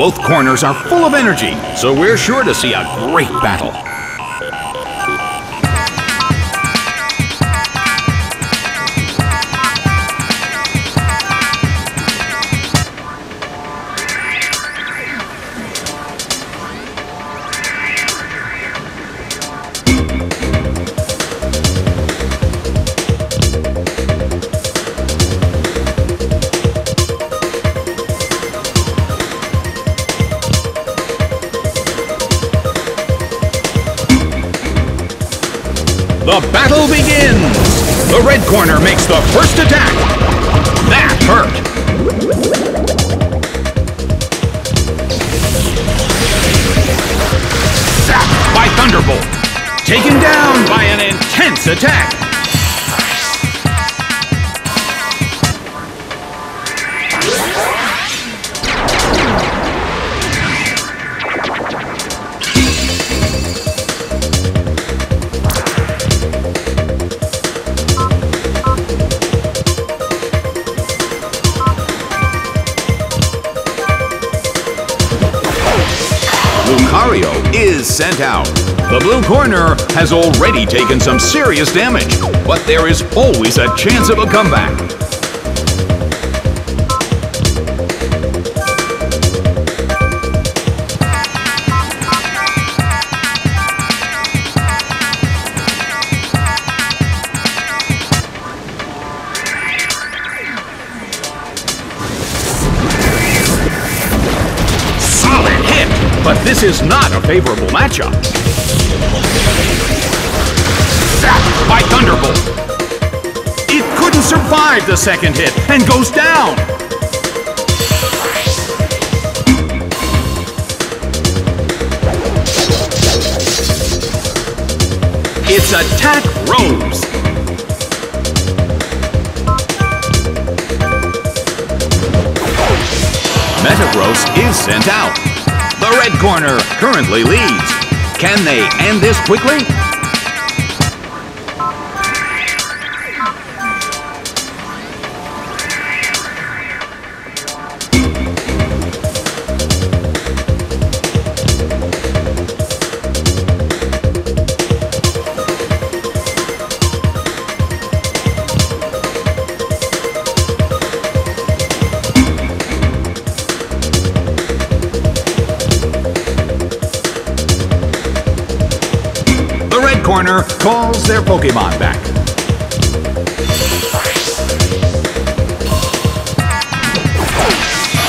Both corners are full of energy, so we're sure to see a great battle. The battle begins! The red corner makes the first attack. That hurt. Zapped by Thunderbolt. Taken down by an is sent out. The blue corner has already taken some serious damage, but there is always a chance of a comeback. But this is not a favorable matchup. Zapped by Thunderbolt. It couldn't survive the second hit and goes down. Its attack rose. Metagross is sent out. The red corner currently leads. Can they end this quickly? Corner calls their Pokemon back.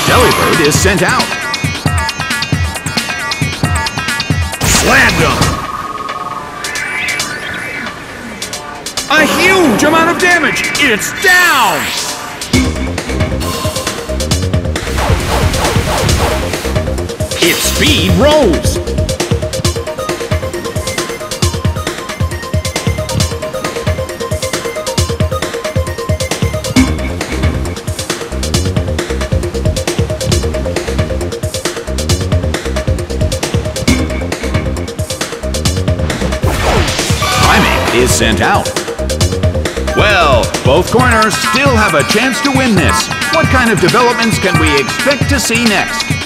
Delibird is sent out. Slammed him! A huge amount of damage! It's down! Its speed rose! Is sent out. Well, both corners still have a chance to win this. What kind of developments can we expect to see next?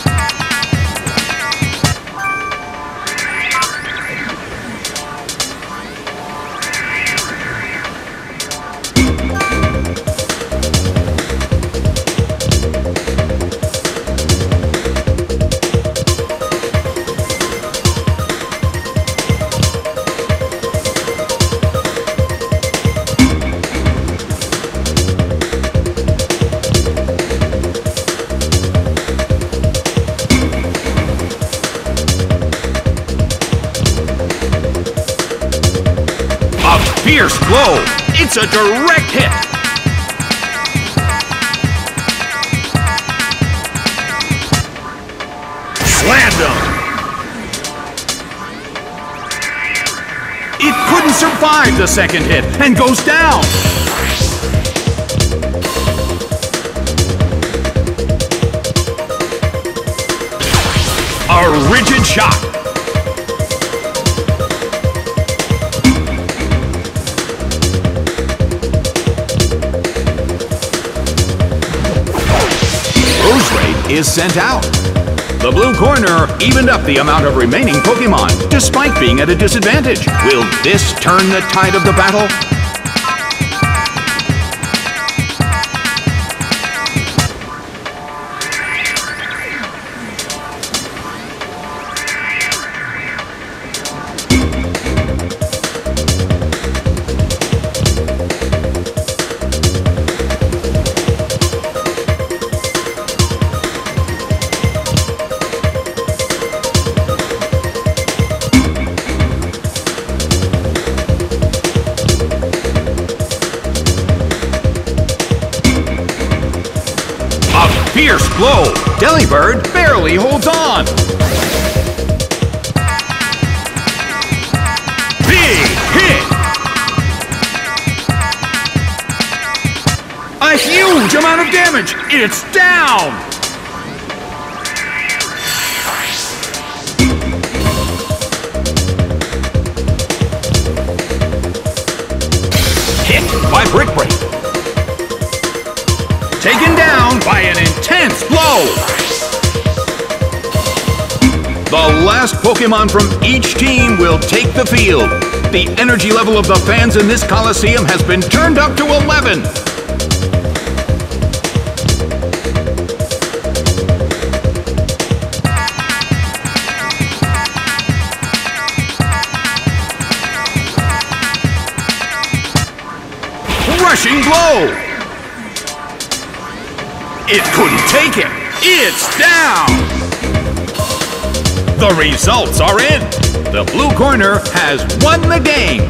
Fierce blow! It's a direct hit! Slammed him! It couldn't survive the second hit and goes down! A rigid shot! Is sent out. The blue corner evened up the amount of remaining Pokemon, despite being at a disadvantage. Will this turn the tide of the battle? Fierce blow. Delibird barely holds on. Big hit. A huge amount of damage. It's down. Hit by Brick Break. Taken down by an intense blow. The last Pokemon from each team will take the field. The energy level of the fans in this Coliseum has been turned up to 11. Rushing blow. It couldn't take it. It's down. The results are in. The blue corner has won the game.